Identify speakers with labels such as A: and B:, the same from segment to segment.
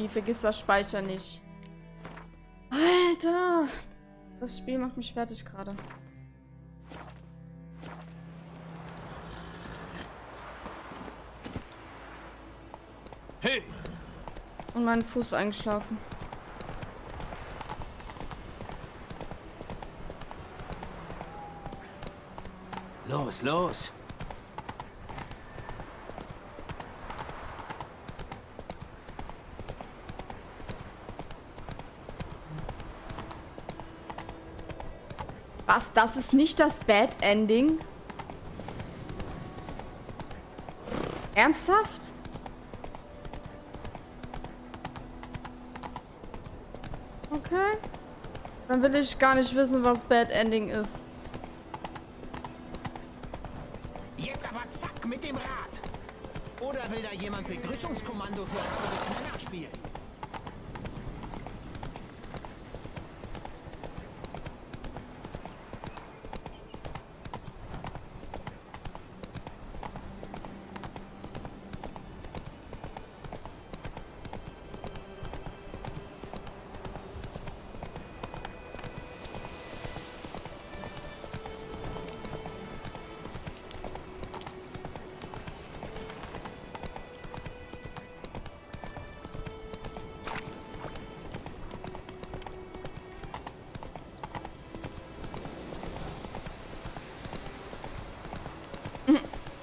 A: Wie vergiss das Speicher nicht. Alter! Das Spiel macht mich fertig gerade.
B: Hey!
A: Und mein Fuß eingeschlafen.
B: Los, los!
A: Was? Das ist nicht das Bad Ending? Ernsthaft? Okay. Dann will ich gar nicht wissen, was Bad Ending ist.
C: Jetzt aber zack mit dem Rad. Oder will da jemand Begrüßungskommando für Apollits Männer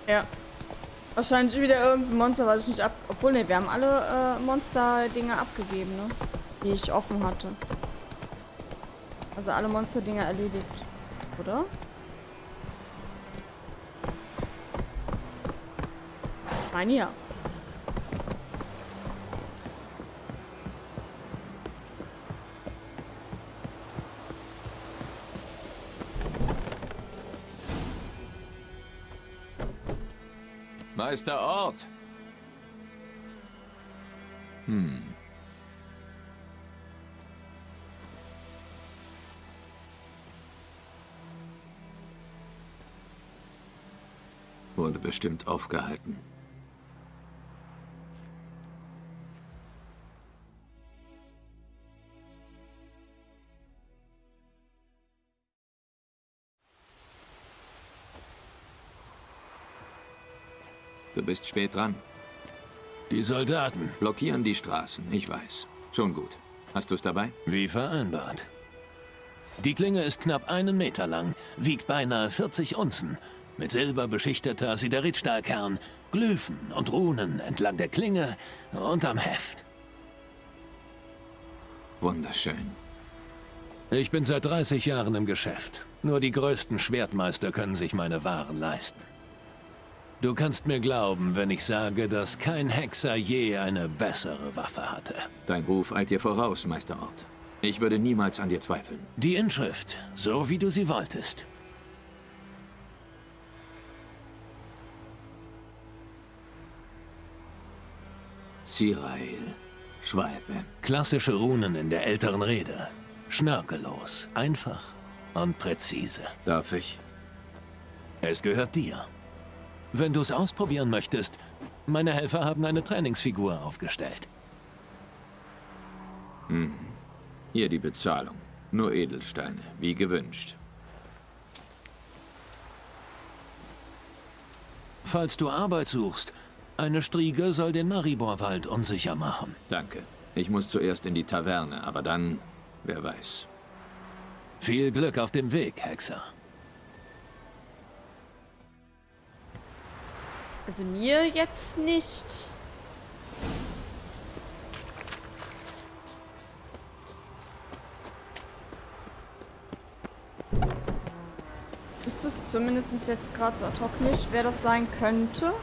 A: Ja. Wahrscheinlich wieder irgendein Monster, was ich nicht ab... Obwohl, ne, wir haben alle äh, Monster-Dinger abgegeben, ne? Die ich offen hatte. Also alle Monster-Dinger erledigt. Oder? Meine ja.
B: Meister Ort! Hm. Wurde bestimmt aufgehalten. Bist spät dran.
D: Die Soldaten,
B: Blockieren die Straßen, ich weiß. Schon gut. Hast du es dabei?
D: wie vereinbart. Die Klinge ist knapp einen Meter lang, wiegt beinahe 40 Unzen. Mit Silber beschichteter Sideritstahlkern, Glyphen und Runen entlang der Klinge und am Heft.
B: Wunderschön.
D: Ich bin seit 30 Jahren im Geschäft. Nur die größten Schwertmeister können sich meine Waren leisten. Du kannst mir glauben, wenn ich sage, dass kein Hexer je eine bessere Waffe hatte.
B: Dein Ruf eilt dir voraus, Meister Ort. Ich würde niemals an dir zweifeln.
D: Die Inschrift, so wie du sie wolltest.
B: Zirael. Schwalbe.
D: Klassische Runen in der älteren Rede. Schnörkellos, einfach und präzise.
B: Darf ich?
D: Es gehört dir. Wenn du es ausprobieren möchtest, meine Helfer haben eine Trainingsfigur aufgestellt.
B: Hier die Bezahlung. Nur Edelsteine, wie gewünscht.
D: Falls du Arbeit suchst, eine Striege soll den Mariborwald unsicher machen.
B: Danke. Ich muss zuerst in die Taverne, aber dann, wer weiß.
D: Viel Glück auf dem Weg, Hexer.
A: Also mir jetzt nicht. Ist es zumindest jetzt gerade ad hoc nicht, wer das sein könnte?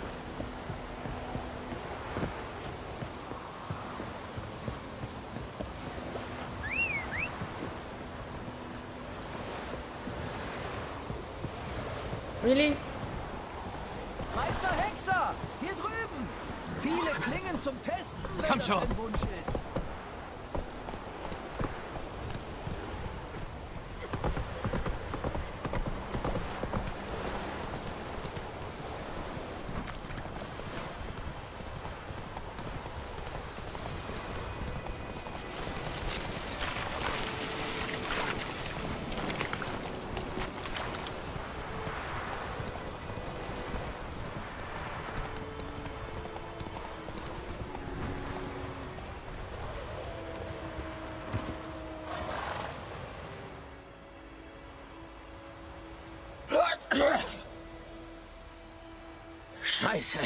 C: Scheiße,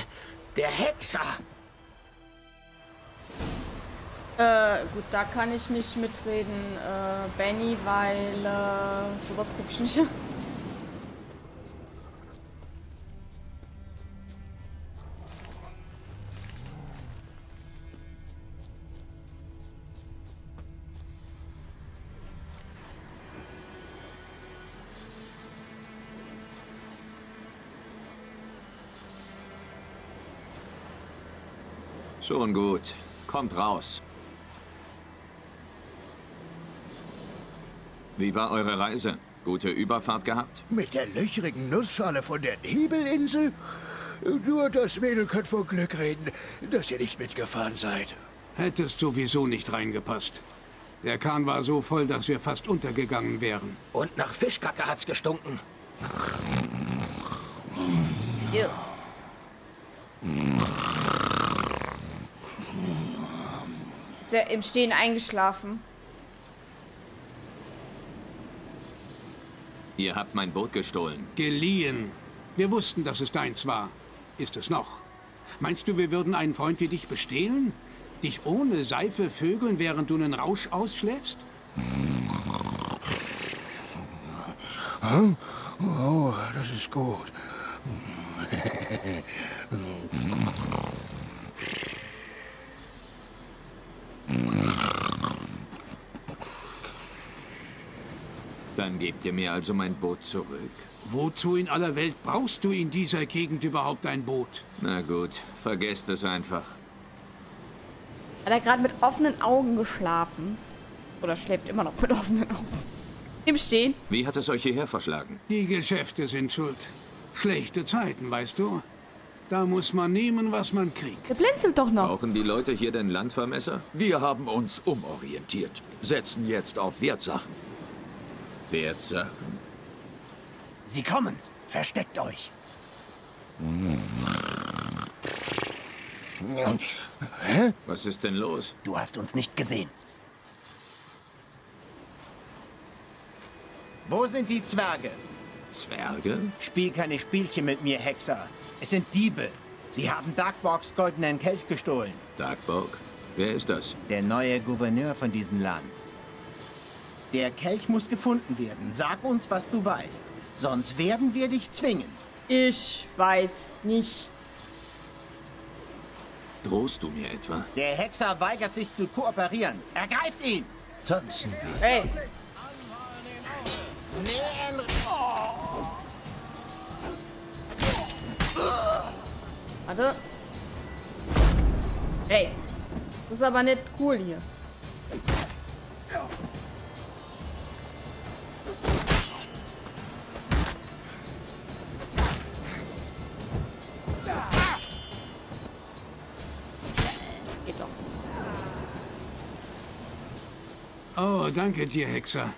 C: der Hexer.
A: Äh, gut, da kann ich nicht mitreden, äh, Benny, weil, äh, sowas guck ich nicht.
B: Schon gut. Kommt raus. Wie war eure Reise? Gute Überfahrt gehabt?
E: Mit der löchrigen Nussschale von der Nebelinsel? Nur das Mädel könnt vor Glück reden, dass ihr nicht mitgefahren seid.
F: Hättest sowieso nicht reingepasst. Der Kahn war so voll, dass wir fast untergegangen wären.
C: Und nach Fischkacke hat's gestunken.
A: Ew. Er im Stehen eingeschlafen?
B: Ihr habt mein Boot gestohlen.
F: Geliehen. Wir wussten, dass es deins war. Ist es noch. Meinst du, wir würden einen Freund wie dich bestehlen? Dich ohne Seife vögeln, während du einen Rausch ausschläfst?
E: Oh, das ist gut.
B: Dann gebt ihr mir also mein Boot zurück.
F: Wozu in aller Welt brauchst du in dieser Gegend überhaupt ein Boot?
B: Na gut, vergesst es einfach.
A: Hat er gerade mit offenen Augen geschlafen? Oder schläft immer noch mit offenen Augen? Im Stehen?
B: Wie hat es euch hierher verschlagen?
F: Die Geschäfte sind schuld. Schlechte Zeiten, weißt du? Da muss man nehmen, was man kriegt.
A: Der blinzelt doch noch.
B: Brauchen die Leute hier denn Landvermesser?
G: Wir haben uns umorientiert, setzen jetzt auf Wertsachen.
B: Wertsachen?
C: Sie kommen. Versteckt euch.
B: Was ist denn los?
C: Du hast uns nicht gesehen.
H: Wo sind die Zwerge?
B: Zwerge?
H: Spiel keine Spielchen mit mir, Hexer. Es sind Diebe. Sie haben Darkborgs goldenen Kelch gestohlen.
B: Darkborg? Wer ist das?
H: Der neue Gouverneur von diesem Land. Der Kelch muss gefunden werden. Sag uns, was du weißt. Sonst werden wir dich zwingen.
A: Ich weiß nichts.
B: Drohst du mir etwa?
H: Der Hexer weigert sich zu kooperieren. Ergreift ihn!
G: Tanzen wir.
A: Ey, warte. Ey, das ist aber nicht cool hier. Geht doch.
F: Oh, danke dir, Hexer.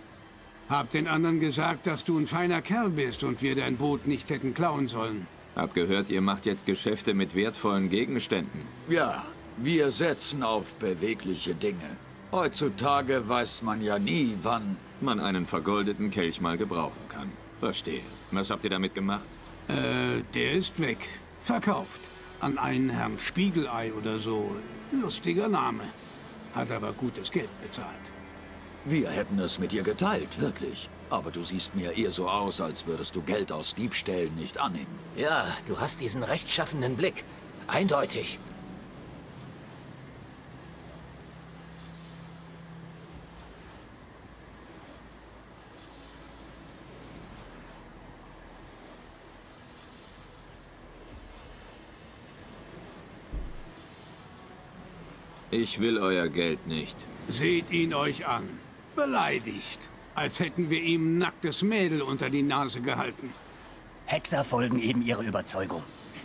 F: Hab den anderen gesagt, dass du ein feiner Kerl bist und wir dein Boot nicht hätten klauen sollen.
B: Hab gehört, ihr macht jetzt Geschäfte mit wertvollen Gegenständen.
G: Ja, wir setzen auf bewegliche Dinge. Heutzutage weiß man ja nie, wann.
B: Man einen vergoldeten Kelch mal gebrauchen kann. Verstehe. Was habt ihr damit gemacht?
F: Äh, der ist weg. Verkauft. An einen Herrn Spiegelei oder so. Lustiger Name. Hat aber gutes Geld bezahlt.
G: Wir hätten es mit dir geteilt, wirklich. Aber du siehst mir eher so aus, als würdest du Geld aus Diebstählen nicht annehmen.
C: Ja, du hast diesen rechtschaffenen Blick. Eindeutig.
B: Ich will euer Geld nicht.
F: Seht ihn euch an. Beleidigt. Als hätten wir ihm nacktes Mädel unter die Nase gehalten.
I: Hexer folgen eben ihrer Überzeugung.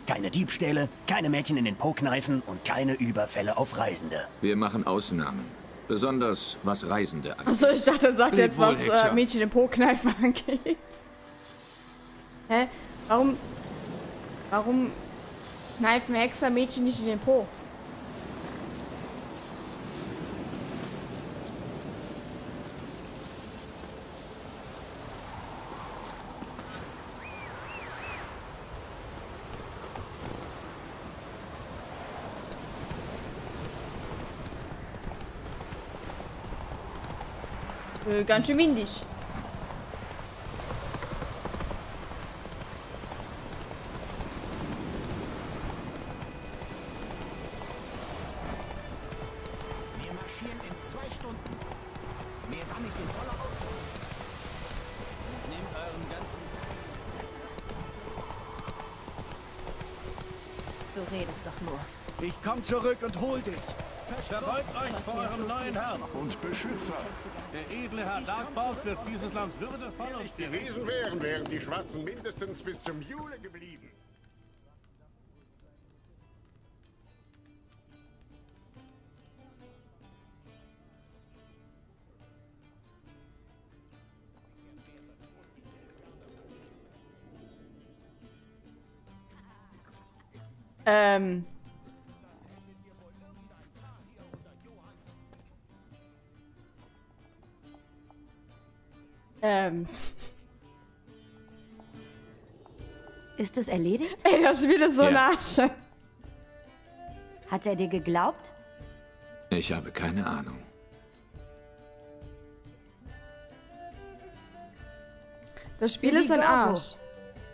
I: Keine Diebstähle, keine Mädchen in den Po kneifen und keine Überfälle auf Reisende.
B: Wir machen Ausnahmen. Besonders was Reisende angeht.
A: Achso, ich dachte, er sagt jetzt,
F: Wohl,
A: was äh. Mädchen im Po-Kneifen angeht. Hä? Warum... Warum kneifen Hexer Mädchen nicht in den Po? Äh, ganz schön windig.
C: Wir marschieren in zwei Stunden. Mehr kann ich den Zoller aus.
J: Nehmt euren ganzen...
K: Du redest doch nur.
E: Ich komm zurück und hol dich.
J: Verbeugt euch vor eurem neuen Herrn und Beschützer. Der edle Herr Darkborg wird dieses Land würdevoll und
L: gewesen wären, wären die Schwarzen mindestens bis zum Jule geblieben.
A: Ähm. Ähm.
K: Ist es erledigt?
A: Ey, das Spiel ist so
B: Ja.
A: ein Arsch.
K: Hat er dir geglaubt?
B: Ich habe keine Ahnung.
A: Das Spiel
K: Für
A: ist ein. Arsch.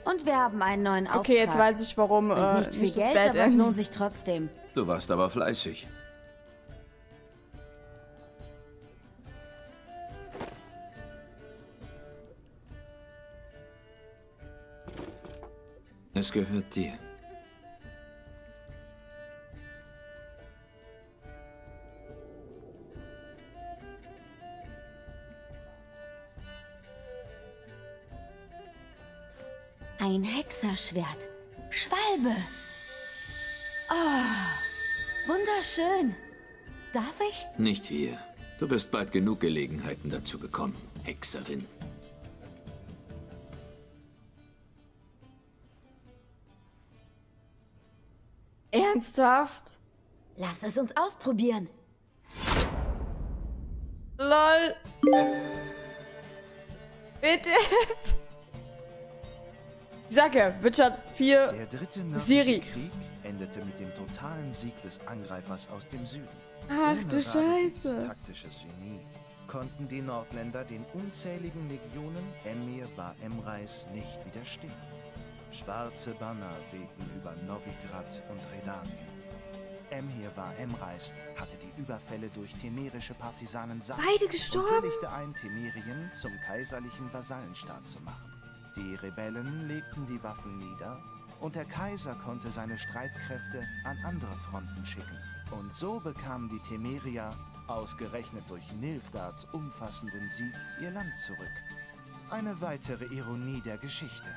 K: Und wir haben einen neuen Auftrag.
A: Okay, jetzt weiß ich, warum äh,
K: nicht viel
A: nicht das
K: Geld,
A: Bad
K: aber es lohnt sich trotzdem.
B: Du warst aber fleißig. Es gehört dir.
K: Ein Hexerschwert. Schwalbe. Oh, wunderschön. Darf ich?
B: Nicht hier. Du wirst bald genug Gelegenheiten dazu bekommen, Hexerin.
A: Ernsthaft?
K: Lass es uns ausprobieren.
A: LOL. Bitte. Ich sag ja, Witcher 4
M: Der dritte
A: Siri.
M: Krieg endete mit dem totalen Sieg des Angreifers aus dem Süden.
A: Ach
M: Ohne
A: du Scheiße.
M: taktisches Genie konnten die Nordländer den unzähligen Legionen Emir war Emreis nicht widerstehen. Schwarze Banner wehten über Novigrad und Redanien. Emir war Emreis hatte die Überfälle durch temerische Partisanen satt
A: Beide
M: und
A: gestorben?
M: willigte ein, Temerien zum kaiserlichen Vasallenstaat zu machen. Die Rebellen legten die Waffen nieder und der Kaiser konnte seine Streitkräfte an andere Fronten schicken. Und so bekamen die Temerier, ausgerechnet durch Nilfgaards umfassenden Sieg, ihr Land zurück. Eine weitere Ironie der Geschichte.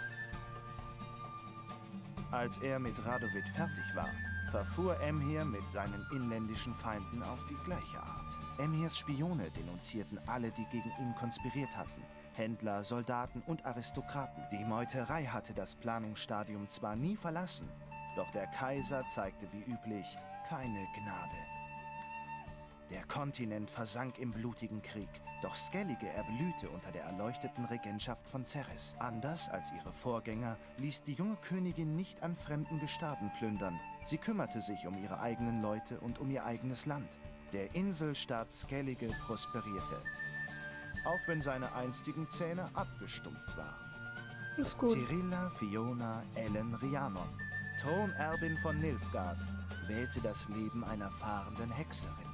M: Als er mit Radovid fertig war, verfuhr Emhir mit seinen inländischen Feinden auf die gleiche Art. Emhirs Spione denunzierten alle, die gegen ihn konspiriert hatten. Händler, Soldaten und Aristokraten. Die Meuterei hatte das Planungsstadium zwar nie verlassen, doch der Kaiser zeigte wie üblich keine Gnade. Der Kontinent versank im blutigen Krieg, doch Skellige erblühte unter der erleuchteten Regentschaft von Ceres. Anders als ihre Vorgänger ließ die junge Königin nicht an fremden Gestaden plündern. Sie kümmerte sich um ihre eigenen Leute und um ihr eigenes Land. Der Inselstaat Skellige prosperierte, auch wenn seine einstigen Zähne abgestumpft waren.
A: Ist gut.
M: Cyrilla Fiona Ellen Rhiannon, Thronerbin von Nilfgaard, wählte das Leben einer fahrenden Hexerin.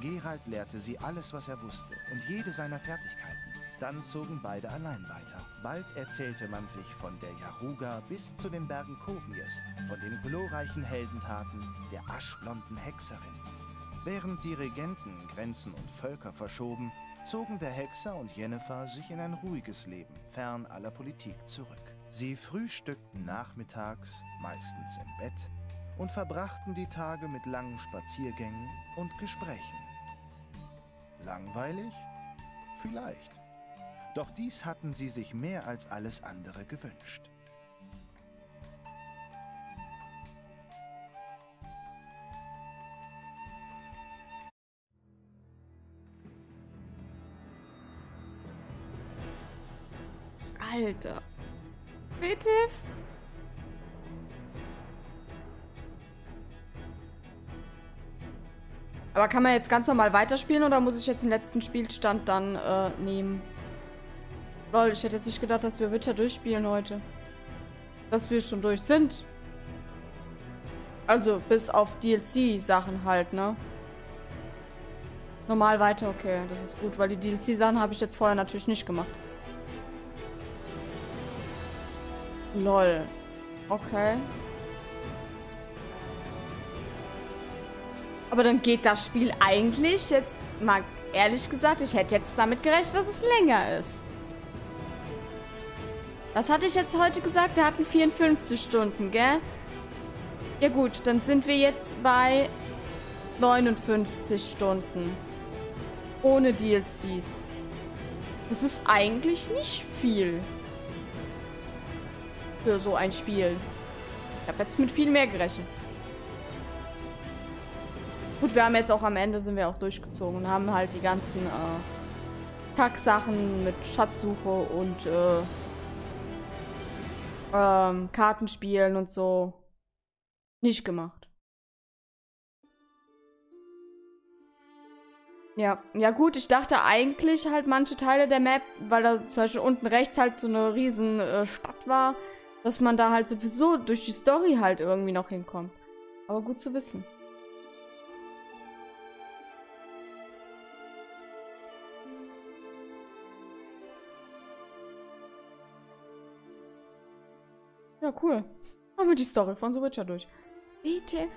M: Gerald lehrte sie alles, was er wusste und jede seiner Fertigkeiten. Dann zogen beide allein weiter. Bald erzählte man sich von der Jaruga bis zu den Bergen Kovirs, von den glorreichen Heldentaten der aschblonden Hexerin. Während die Regenten Grenzen und Völker verschoben, zogen der Hexer und Jennifer sich in ein ruhiges Leben, fern aller Politik, zurück. Sie frühstückten nachmittags, meistens im Bett, und verbrachten die Tage mit langen Spaziergängen und Gesprächen. Langweilig? Vielleicht. Doch dies hatten sie sich mehr als alles andere gewünscht.
A: Alter. Bitte? Aber kann man jetzt ganz normal weiterspielen oder muss ich jetzt den letzten Spielstand dann äh, nehmen? Lol, ich hätte jetzt nicht gedacht, dass wir Witcher durchspielen heute. Dass wir schon durch sind. Also, bis auf DLC-Sachen halt, ne? Normal weiter, okay. Das ist gut, weil die DLC-Sachen habe ich jetzt vorher natürlich nicht gemacht. Lol. Okay. Aber dann geht das Spiel eigentlich jetzt mal ehrlich gesagt, ich hätte jetzt damit gerechnet, dass es länger ist. Was hatte ich jetzt heute gesagt? Wir hatten 54 Stunden, gell? Ja gut, dann sind wir jetzt bei 59 Stunden. Ohne DLCs. Das ist eigentlich nicht viel. Für so ein Spiel. Ich habe jetzt mit viel mehr gerechnet. Gut, wir haben jetzt auch am Ende sind wir auch durchgezogen und haben halt die ganzen äh, Kacksachen mit Schatzsuche und äh, ähm, Kartenspielen und so nicht gemacht. Ja, ja gut, ich dachte eigentlich halt manche Teile der Map, weil da zum Beispiel unten rechts halt so eine riesen äh, Stadt war, dass man da halt sowieso durch die Story halt irgendwie noch hinkommt. Aber gut zu wissen. Ja, cool. Haben wir die Story von The Witcher durch. Bitte.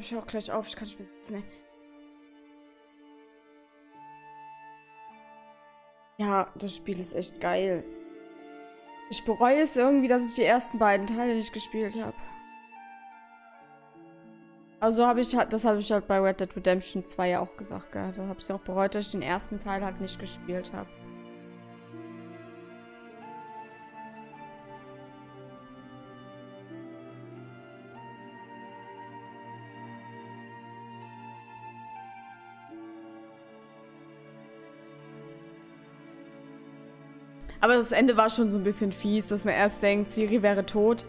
A: Glaube, ich höre auch gleich auf. Ich kann nicht mehr sitzen, ey. Ja, das Spiel ist echt geil. Ich bereue es irgendwie, dass ich die ersten beiden Teile nicht gespielt habe. Also habe ich das habe ich halt bei Red Dead Redemption 2 ja auch gesagt, gell? Da habe ich auch bereut, dass ich den ersten Teil halt nicht gespielt habe. Aber das Ende war schon so ein bisschen fies, dass man erst denkt, Siri wäre tot.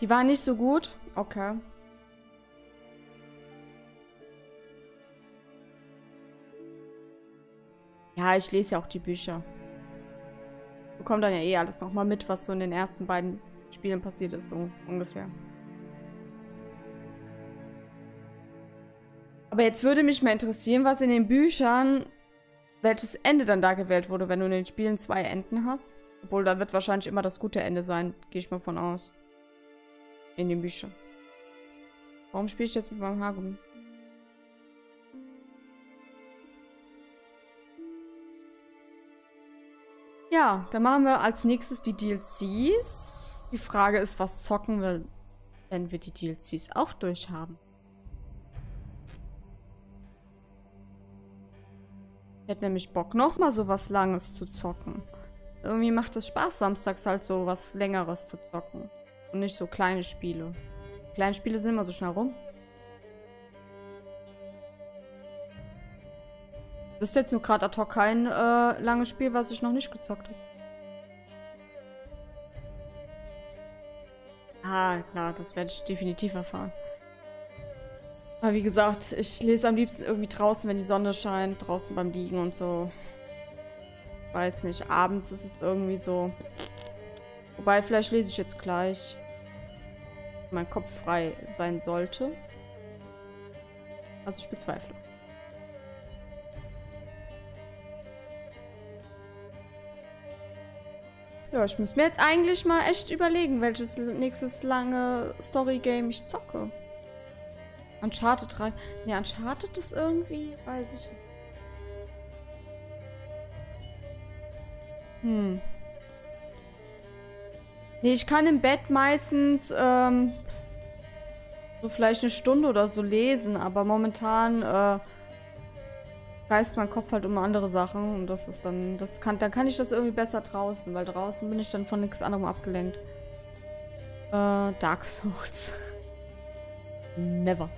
A: Die war nicht so gut? Okay. Ja, ich lese ja auch die Bücher. Bekomme dann ja eh alles nochmal mit, was so in den ersten beiden Spielen passiert ist, so ungefähr. Aber jetzt würde mich mal interessieren, was in den Büchern welches Ende dann da gewählt wurde, wenn du in den Spielen zwei Enden hast. Obwohl, da wird wahrscheinlich immer das gute Ende sein, gehe ich mal von aus. In den Büchern. Warum spiele ich jetzt mit meinem Haargummi? Ja, dann machen wir als nächstes die DLCs. Die Frage ist, was zocken wir, wenn wir die DLCs auch durchhaben? Ich hätte nämlich Bock, nochmal so was Langes zu zocken. Irgendwie macht es Spaß, samstags halt so was Längeres zu zocken. Und nicht so kleine Spiele. Kleine Spiele sind immer so schnell rum. Das ist jetzt nur gerade ad hoc kein äh, langes Spiel, was ich noch nicht gezockt habe. Ah, klar, das werde ich definitiv erfahren. Aber wie gesagt, ich lese am liebsten irgendwie draußen, wenn die Sonne scheint, draußen beim Liegen und so. Weiß nicht, abends ist es irgendwie so. Wobei, vielleicht lese ich jetzt gleich. mein Kopf frei sein sollte. Also ich bezweifle. Ja, ich muss mir jetzt eigentlich mal echt überlegen, welches nächstes lange Story-Game ich zocke. Uncharted 3. Ne, Uncharted ist irgendwie, weiß ich nicht. Hm. Nee, ich kann im Bett meistens ähm, so vielleicht eine Stunde oder so lesen, aber momentan äh, reißt mein Kopf halt um andere Sachen und das ist dann, das kann, dann kann ich das irgendwie besser draußen, weil draußen bin ich dann von nichts anderem abgelenkt. Äh, Dark Souls. Never.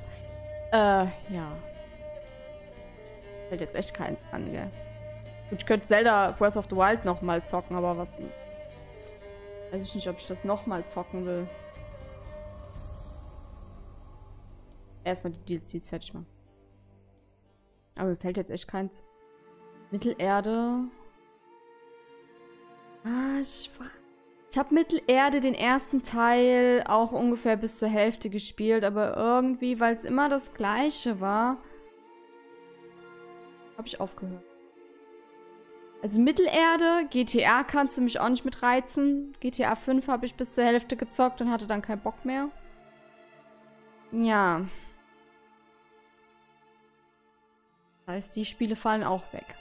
A: Äh, ja. Fällt jetzt echt keins an, gell? Gut, ich könnte Zelda Breath of the Wild nochmal zocken, aber was... Weiß ich nicht, ob ich das nochmal zocken will. Erstmal die DLCs fertig machen. Aber mir fällt jetzt echt keins. Mittelerde. Ah, ich war... Ich habe Mittelerde den ersten Teil auch ungefähr bis zur Hälfte gespielt, aber irgendwie, weil es immer das gleiche war, habe ich aufgehört. Also Mittelerde, GTA kannst du mich auch nicht mit reizen. GTA 5 habe ich bis zur Hälfte gezockt und hatte dann keinen Bock mehr. Ja. Das heißt, die Spiele fallen auch weg.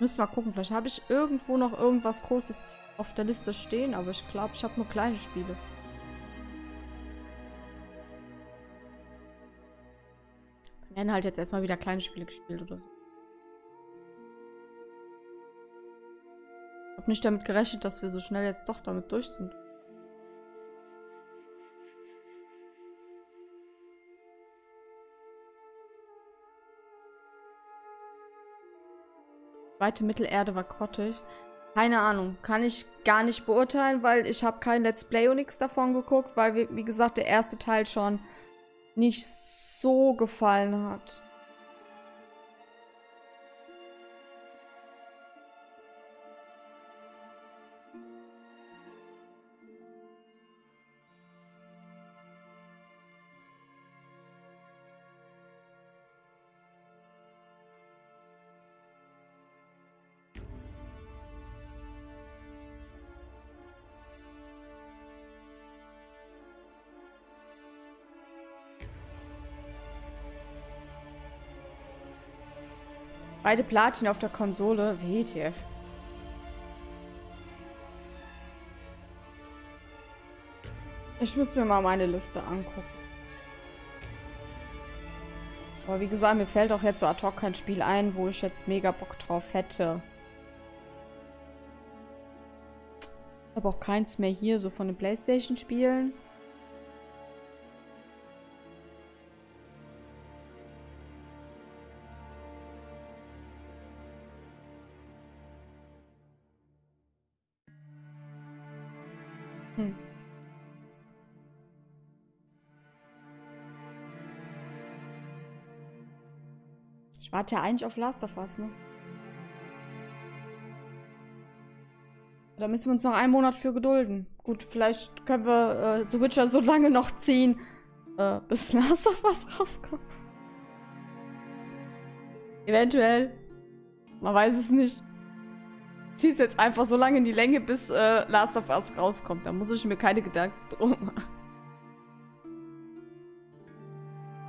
A: Müssen mal gucken, vielleicht habe ich irgendwo noch irgendwas Großes auf der Liste stehen, aber ich glaube, ich habe nur kleine Spiele. Wir werden halt jetzt erstmal wieder kleine Spiele gespielt oder so. Ich habe nicht damit gerechnet, dass wir so schnell jetzt doch damit durch sind. Weite Mittelerde war grottig. Keine Ahnung, kann ich gar nicht beurteilen, weil ich habe kein Let's Play und nichts davon geguckt, weil, wie, gesagt, der erste Teil schon nicht so gefallen hat. Beide Platin auf der Konsole. WTF. Ich muss mir mal meine Liste angucken. Aber wie gesagt, mir fällt auch jetzt so ad hoc kein Spiel ein, wo ich jetzt mega Bock drauf hätte. Ich habe auch keins mehr hier, so von den Playstation-Spielen. Ich warte ja eigentlich auf Last of Us, ne? Da müssen wir uns noch einen Monat für gedulden. Gut, vielleicht können wir äh, The Witcher so lange noch ziehen, äh, bis Last of Us rauskommt. Eventuell. Man weiß es nicht ziehe es jetzt einfach so lange in die Länge, bis äh, Last of Us rauskommt. Da muss ich mir keine Gedanken drum machen.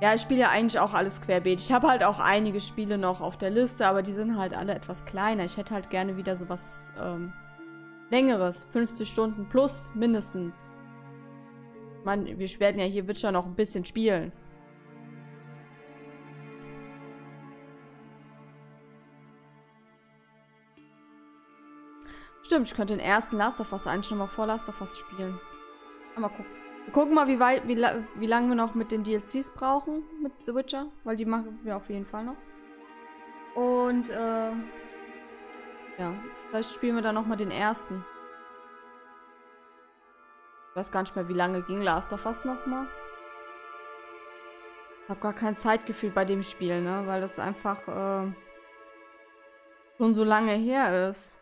A: Ja, ich spiele ja eigentlich auch alles querbeet. Ich habe halt auch einige Spiele noch auf der Liste, aber die sind halt alle etwas kleiner. Ich hätte halt gerne wieder sowas ähm, längeres. 50 Stunden plus mindestens. Ich meine, wir werden ja hier Witcher noch ein bisschen spielen. Stimmt, ich könnte den ersten Last of Us eigentlich nochmal vor Last of Us spielen. Mal gucken. Wir gucken mal, wie, weit, wie, wie lange wir noch mit den DLCs brauchen mit The Witcher. Weil die machen wir auf jeden Fall noch. Und, äh... Ja, vielleicht spielen wir dann nochmal den ersten. Ich weiß gar nicht mehr, wie lange ging Last of Us nochmal. Ich habe gar kein Zeitgefühl bei dem Spiel, ne? Weil das einfach, äh... schon so lange her ist.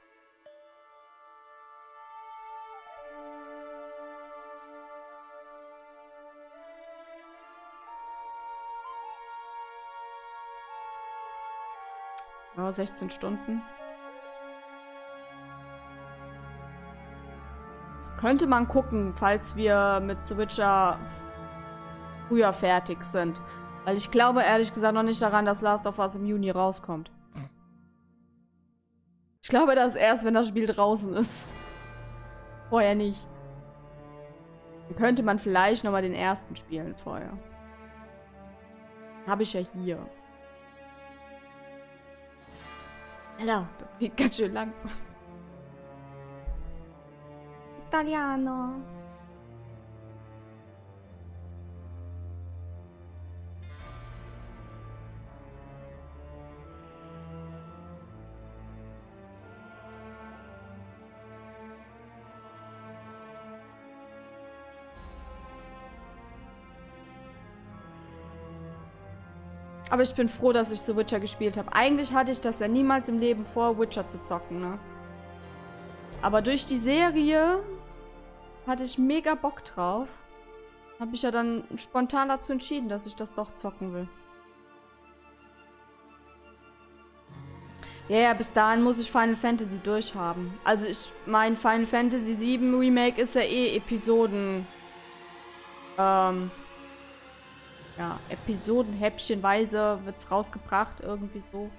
A: Ja, 16 Stunden. Könnte man gucken, falls wir mit Switcher früher fertig sind. Weil ich glaube ehrlich gesagt noch nicht daran, dass Last of Us im Juni rauskommt. Ich glaube das erst, wenn das Spiel draußen ist. Vorher nicht. Dann könnte man vielleicht nochmal den ersten spielen vorher. Habe ich ja hier. Alter, das geht ganz schön lang. Italiano. Aber ich bin froh, dass ich The Witcher gespielt habe. Eigentlich hatte ich das ja niemals im Leben vor, Witcher zu zocken, ne? Aber durch die Serie hatte ich mega Bock drauf. Habe ich ja dann spontan dazu entschieden, dass ich das doch zocken will. Ja, ja, bis dahin muss ich Final Fantasy durchhaben. Also ich mein Final Fantasy 7 Remake ist ja eh Episoden. Ähm, ja, Episoden häppchenweise wird es rausgebracht, irgendwie so.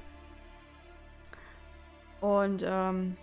A: Und, ähm,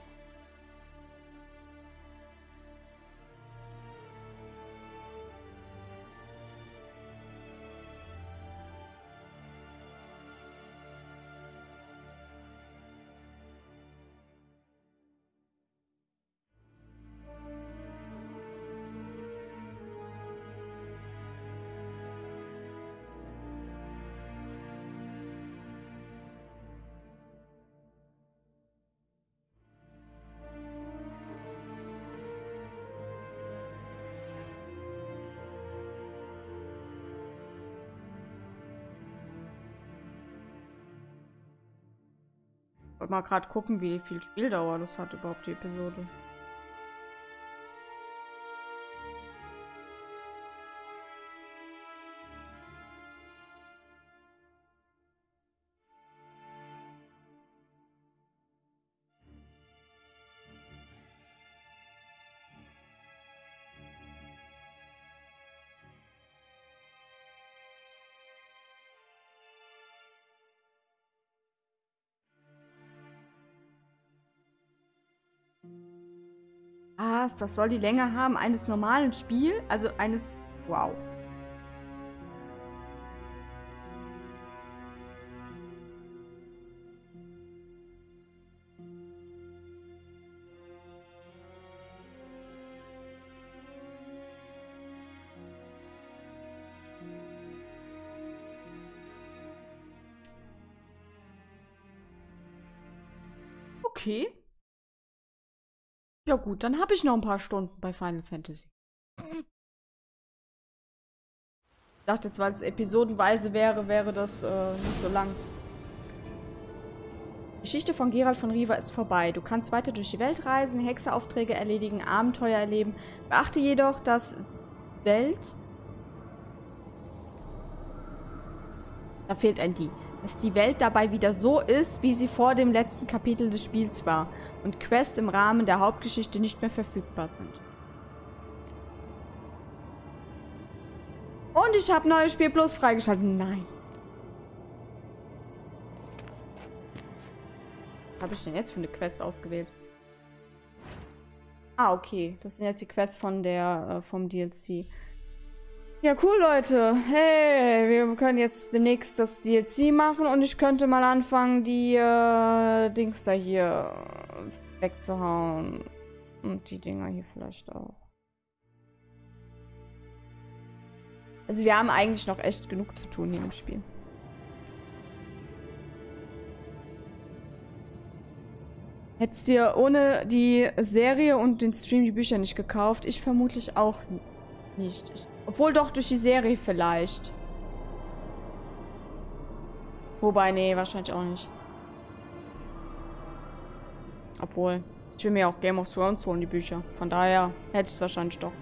A: mal gerade gucken, wie viel Spieldauer das hat überhaupt die Episode. Was? Das soll die Länge haben eines normalen Spiels? Also eines... Wow. Ja gut, dann habe ich noch ein paar Stunden bei Final Fantasy. Ich dachte jetzt, weil es episodenweise wäre, wäre das äh, nicht so lang. Die Geschichte von Gerald von Riva ist vorbei. Du kannst weiter durch die Welt reisen, Hexeraufträge erledigen, Abenteuer erleben. Beachte jedoch, dass Welt... Da fehlt ein Die dass die Welt dabei wieder so ist, wie sie vor dem letzten Kapitel des Spiels war und Quests im Rahmen der Hauptgeschichte nicht mehr verfügbar sind. Und ich habe neues Spiel Plus freigeschaltet. Nein. Was habe ich denn jetzt für eine Quest ausgewählt? Ah, okay. Das sind jetzt die Quests von der, äh, vom DLC. Ja, cool, Leute. Hey, wir können jetzt demnächst das DLC machen und ich könnte mal anfangen, die äh, Dings da hier wegzuhauen. Und die Dinger hier vielleicht auch. Also wir haben eigentlich noch echt genug zu tun hier im Spiel. Hättest dir ohne die Serie und den Stream die Bücher nicht gekauft? Ich vermutlich auch nicht. Ich obwohl doch durch die Serie vielleicht. Wobei, nee, wahrscheinlich auch nicht. Obwohl, ich will mir auch Game of Thrones holen, die Bücher. Von daher hätte ich es wahrscheinlich doch.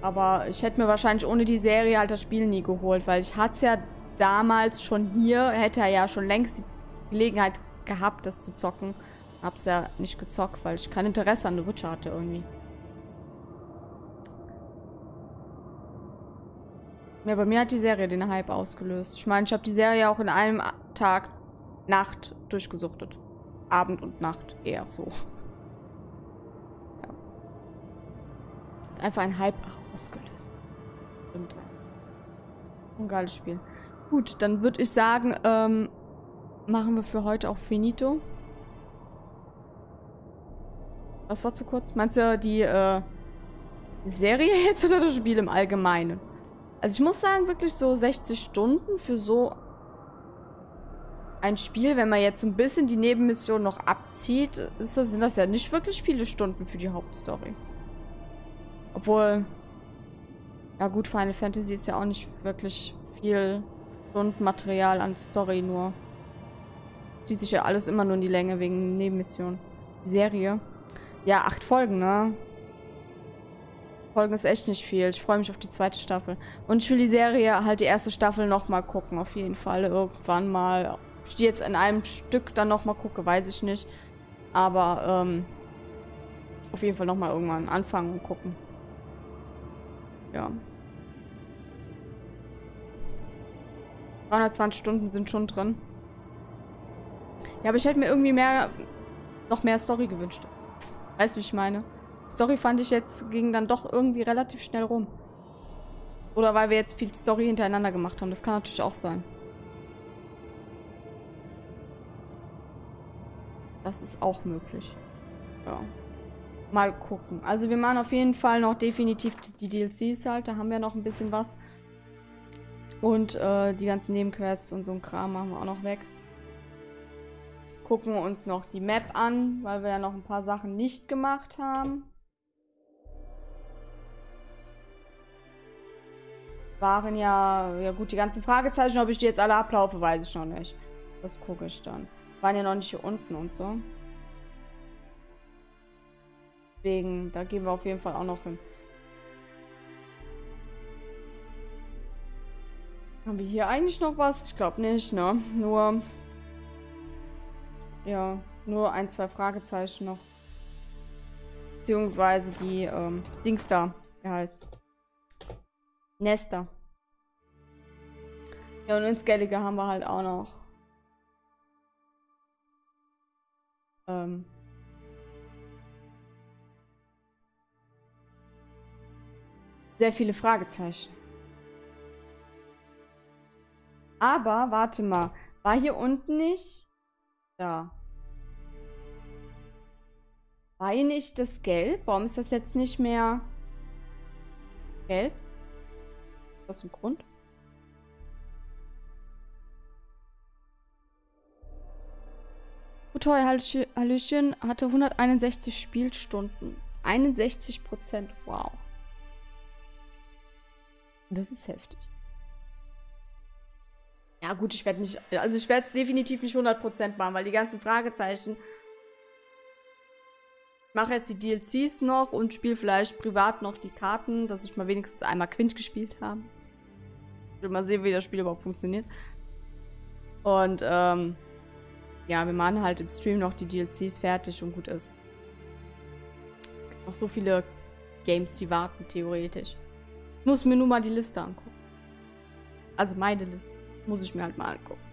A: Aber ich hätte mir wahrscheinlich ohne die Serie halt das Spiel nie geholt, weil ich hatte es ja damals schon hier, hätte er ja schon längst die Gelegenheit gehabt, das zu zocken. Hab's ja nicht gezockt, weil ich kein Interesse an The Witcher hatte irgendwie. Ja, bei mir hat die Serie den Hype ausgelöst. Ich meine, ich habe die Serie auch in einem Tag, Nacht durchgesuchtet. Abend und Nacht eher so. Ja. Einfach ein Hype ausgelöst. Und ein geiles Spiel. Gut, dann würde ich sagen, ähm, machen wir für heute auch finito. Was war zu kurz? Meinst du die äh, Serie jetzt oder das Spiel im Allgemeinen? Also ich muss sagen, wirklich so 60 Stunden für so ein Spiel, wenn man jetzt so ein bisschen die Nebenmission noch abzieht, das, sind das ja nicht wirklich viele Stunden für die Hauptstory. Obwohl, ja gut, Final Fantasy ist ja auch nicht wirklich viel Stundenmaterial an Story nur. Zieht sich ja alles immer nur in die Länge wegen Nebenmission. Serie. Ja, acht Folgen, ne? Folgen ist echt nicht viel. Ich freue mich auf die zweite Staffel. Und ich will die Serie, halt die erste Staffel nochmal gucken, auf jeden Fall. Irgendwann mal. Ob ich die jetzt in einem Stück dann nochmal gucke, weiß ich nicht. Aber, ähm, auf jeden Fall nochmal irgendwann anfangen und gucken. Ja. 320 Stunden sind schon drin. Ja, aber ich hätte mir irgendwie mehr, noch mehr Story gewünscht. Weißt du, wie ich meine? Story fand ich jetzt, ging dann doch irgendwie relativ schnell rum. Oder weil wir jetzt viel Story hintereinander gemacht haben. Das kann natürlich auch sein. Das ist auch möglich. Ja. Mal gucken. Also wir machen auf jeden Fall noch definitiv die DLCs halt. Da haben wir noch ein bisschen was. Und äh, die ganzen Nebenquests und so ein Kram machen wir auch noch weg. Gucken wir uns noch die Map an, weil wir ja noch ein paar Sachen nicht gemacht haben. Waren ja, ja gut, die ganzen Fragezeichen, ob ich die jetzt alle ablaufe, weiß ich noch nicht. Das gucke ich dann. Waren ja noch nicht hier unten und so. Deswegen, da gehen wir auf jeden Fall auch noch hin. Haben wir hier eigentlich noch was? Ich glaube nicht, ne? Nur... Ja, nur ein, zwei Fragezeichen noch. Beziehungsweise die, ähm, Dings da. Wie heißt? Nester. Ja, und ins Gellige haben wir halt auch noch. Ähm. Sehr viele Fragezeichen. Aber, warte mal. War hier unten nicht? Da. War hier nicht das Gelb? Warum ist das jetzt nicht mehr gelb? Ist ein Grund? Utoy Hallöchen hatte 161 Spielstunden. 61 Prozent. Wow. Das ist heftig. Ja gut, ich werde nicht, also ich werde es definitiv nicht 100% machen, weil die ganzen Fragezeichen. Mache jetzt die DLCs noch und spiele vielleicht privat noch die Karten, dass ich mal wenigstens einmal Quint gespielt habe. Ich will mal sehen, wie das Spiel überhaupt funktioniert. Und ähm, ja, wir machen halt im Stream noch die DLCs fertig und gut ist. Es gibt noch so viele Games, die warten, theoretisch. Ich muss mir nur mal die Liste angucken. Also meine Liste. Muss ich mir halt mal angucken.